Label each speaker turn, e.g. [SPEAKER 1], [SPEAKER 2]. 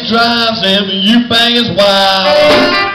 [SPEAKER 1] drives and you bang his wild.